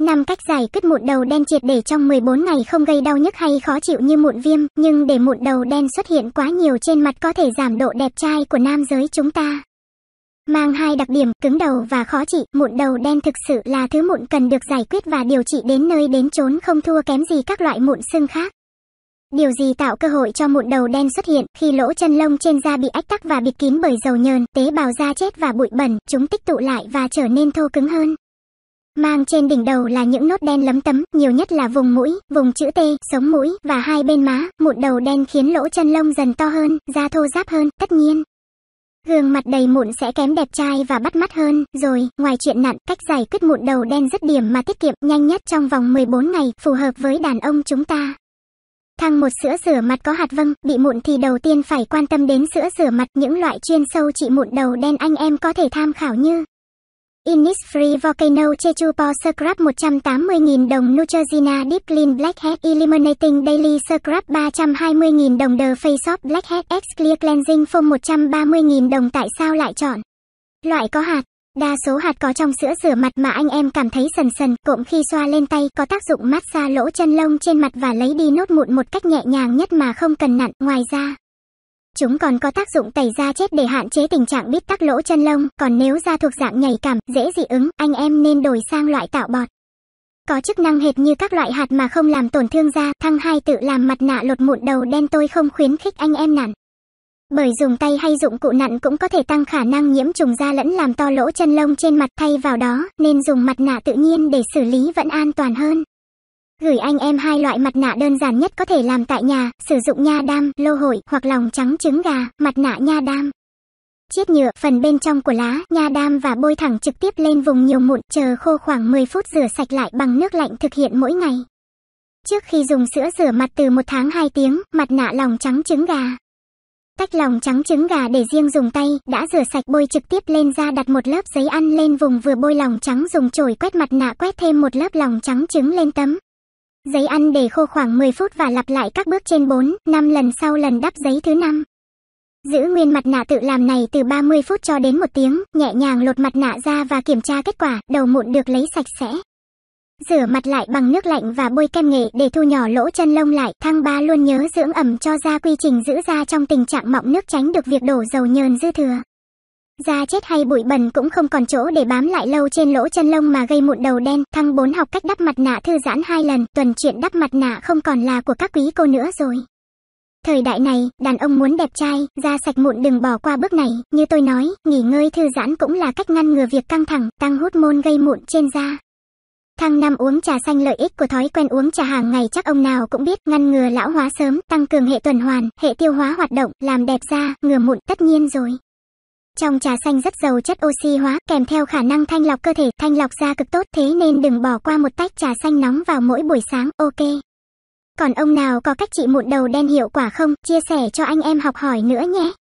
năm cách giải quyết mụn đầu đen triệt để trong 14 ngày không gây đau nhức hay khó chịu như mụn viêm, nhưng để mụn đầu đen xuất hiện quá nhiều trên mặt có thể giảm độ đẹp trai của nam giới chúng ta. Mang hai đặc điểm cứng đầu và khó trị, mụn đầu đen thực sự là thứ mụn cần được giải quyết và điều trị đến nơi đến chốn không thua kém gì các loại mụn sưng khác. Điều gì tạo cơ hội cho mụn đầu đen xuất hiện khi lỗ chân lông trên da bị ách tắc và bịt kín bởi dầu nhờn, tế bào da chết và bụi bẩn, chúng tích tụ lại và trở nên thô cứng hơn. Mang trên đỉnh đầu là những nốt đen lấm tấm, nhiều nhất là vùng mũi, vùng chữ T, sống mũi và hai bên má, mụn đầu đen khiến lỗ chân lông dần to hơn, da thô ráp hơn, tất nhiên. Gương mặt đầy mụn sẽ kém đẹp trai và bắt mắt hơn, rồi, ngoài chuyện nặn, cách giải quyết mụn đầu đen rất điểm mà tiết kiệm nhanh nhất trong vòng 14 ngày, phù hợp với đàn ông chúng ta. Thăng một sữa rửa mặt có hạt vâng, bị mụn thì đầu tiên phải quan tâm đến sữa rửa mặt, những loại chuyên sâu trị mụn đầu đen anh em có thể tham khảo như Innisfree Volcano Jeju Pore Scrub 180.000 đồng Neutrogena Deep Clean Blackhead Eliminating Daily Scrub 320.000 đồng The Face Shop Blackhead X Clear Cleansing Foam 130.000 đồng Tại sao lại chọn? Loại có hạt Đa số hạt có trong sữa rửa mặt mà anh em cảm thấy sần sần, cộm khi xoa lên tay có tác dụng massage lỗ chân lông trên mặt và lấy đi nốt mụn một cách nhẹ nhàng nhất mà không cần nặn. Ngoài ra, Chúng còn có tác dụng tẩy da chết để hạn chế tình trạng bít tắc lỗ chân lông, còn nếu da thuộc dạng nhạy cảm, dễ dị ứng, anh em nên đổi sang loại tạo bọt. Có chức năng hệt như các loại hạt mà không làm tổn thương da, thăng hai tự làm mặt nạ lột mụn đầu đen tôi không khuyến khích anh em nặn. Bởi dùng tay hay dụng cụ nặn cũng có thể tăng khả năng nhiễm trùng da lẫn làm to lỗ chân lông trên mặt thay vào đó, nên dùng mặt nạ tự nhiên để xử lý vẫn an toàn hơn. Gửi anh em hai loại mặt nạ đơn giản nhất có thể làm tại nhà, sử dụng nha đam, lô hội hoặc lòng trắng trứng gà, mặt nạ nha đam. Chiết nhựa, phần bên trong của lá, nha đam và bôi thẳng trực tiếp lên vùng nhiều mụn, chờ khô khoảng 10 phút rửa sạch lại bằng nước lạnh thực hiện mỗi ngày. Trước khi dùng sữa rửa mặt từ 1 tháng 2 tiếng, mặt nạ lòng trắng trứng gà. Tách lòng trắng trứng gà để riêng dùng tay, đã rửa sạch bôi trực tiếp lên da đặt một lớp giấy ăn lên vùng vừa bôi lòng trắng dùng chổi quét mặt nạ quét thêm một lớp lòng trắng trứng lên tấm. Giấy ăn để khô khoảng 10 phút và lặp lại các bước trên 4, 5 lần sau lần đắp giấy thứ 5. Giữ nguyên mặt nạ tự làm này từ 30 phút cho đến 1 tiếng, nhẹ nhàng lột mặt nạ ra và kiểm tra kết quả, đầu mụn được lấy sạch sẽ. Rửa mặt lại bằng nước lạnh và bôi kem nghệ để thu nhỏ lỗ chân lông lại. Thăng ba luôn nhớ dưỡng ẩm cho da quy trình giữ da trong tình trạng mọng nước tránh được việc đổ dầu nhờn dư thừa. Da chết hay bụi bẩn cũng không còn chỗ để bám lại lâu trên lỗ chân lông mà gây mụn đầu đen. Thăng 4 học cách đắp mặt nạ thư giãn hai lần, tuần chuyện đắp mặt nạ không còn là của các quý cô nữa rồi. Thời đại này, đàn ông muốn đẹp trai, da sạch mụn đừng bỏ qua bước này, như tôi nói, nghỉ ngơi thư giãn cũng là cách ngăn ngừa việc căng thẳng, tăng hút môn gây mụn trên da. Thăng năm uống trà xanh lợi ích của thói quen uống trà hàng ngày chắc ông nào cũng biết, ngăn ngừa lão hóa sớm, tăng cường hệ tuần hoàn, hệ tiêu hóa hoạt động, làm đẹp da, ngừa mụn tất nhiên rồi. Trong trà xanh rất giàu chất oxy hóa, kèm theo khả năng thanh lọc cơ thể, thanh lọc da cực tốt thế nên đừng bỏ qua một tách trà xanh nóng vào mỗi buổi sáng, ok. Còn ông nào có cách trị mụn đầu đen hiệu quả không, chia sẻ cho anh em học hỏi nữa nhé.